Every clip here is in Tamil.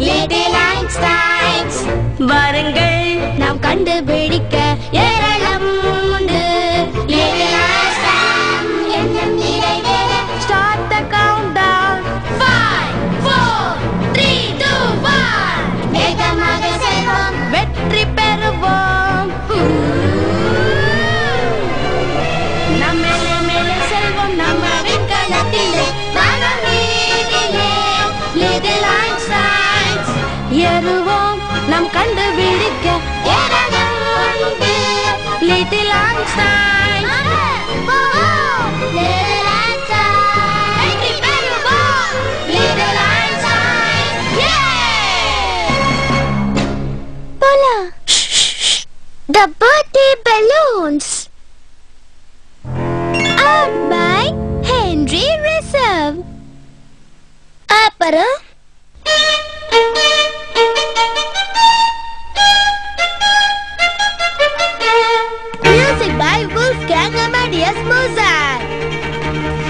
லிட்டில் ஐன்ஸ்டைன்ஸ் வாருங்கள் நாம் கண்டுபிடிக்க ஏ ஏறுவோம் நாம் கண்டுபிடிக்க ஏராளம் உண்டு லிட்டில் ஐன்ஸ்டைன் லிட்டில் ஐன்ஸ்டைன் வெற்றி பெறுவோம் லிட்டில் ஐன்ஸ்டைன் போலாம் The birthday balloons are by Henry Reserve. அப்புறம் Wolfgang Mozart.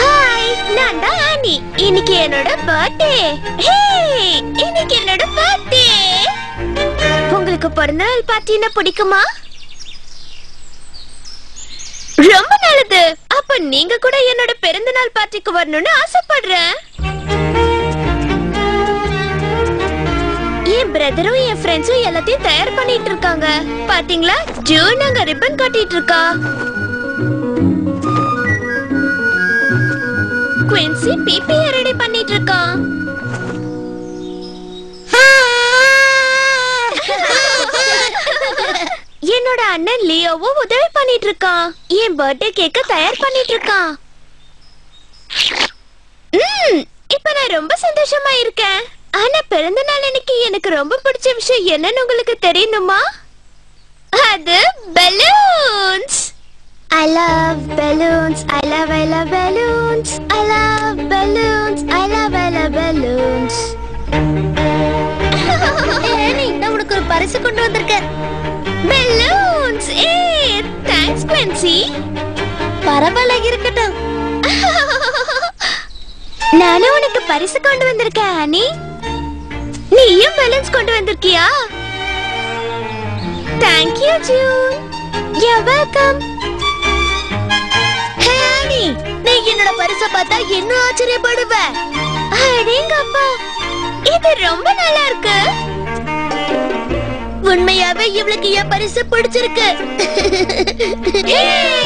ஹாய் நான் தான் இன்னைக்கு என்னோட பர்த்டே இன்னைக்கு என்னோட பர்த்டே உங்களுக்கு பிறந்தநாள் பார்ட்டினா பிடிக்குமா? ரொம்ப நல்லது. அப்ப நீங்க கூட என்னோட பிறந்தநாள் பார்ட்டிக்கு வரணும்னு ஆசைப்படுறேன். பிரதரும் என் ஃப்ரெண்ட்ஸும் எல்லாத்தையும் தயார் பண்ணிட்டு இருக்காங்க. பாத்தீங்களா? ஜூன் அங்க ரிப்பன் கட்டிட்டு இருக்கா. குவின்சி பிபி ரெடி பண்ணிட்டு இருக்கான் என்னோட அண்ணன் லியோவும் உதவி பண்ணிட்டு இருக்கான் என் பர்த்டே கேக்க தயார் பண்ணிட்டு இருக்கான் இப்ப நான் ரொம்ப சந்தோஷமா இருக்கேன். ஆனா பிறந்த நாள் அன்னைக்கு எனக்கு ரொம்ப பிடிச்ச விஷயம் என்னன்னு உங்களுக்கு தெரியணுமா அது balloons I love balloons. I love, I love balloons. I love balloons. I love, I love balloons. நான் உனக்கு ஒரு பரிசு கொண்டு வந்திருக்கேன் balloons ஏ தேங்க்ஸ் குவென்சி பரவாயில்ல இருக்கட்டும் நானும் உனக்கு பரிசு கொண்டு வந்திருக்கேன் ஆனி நீயும் பலூன்ஸ் கொண்டு வந்திருக்கியா? தேங்க்யூ ஜூன் யூ வெல்கம் ஹே ஆனி நீ என்னோட பரிச பார்த்தா இன்னும் ஆச்சரியப்படுவ? அடேங்கப்பா இது ரொம்ப நல்லா இருக்கு. உண்மையாவே இவளுக்கு என் பரிசு பிடிச்சிருக்கு.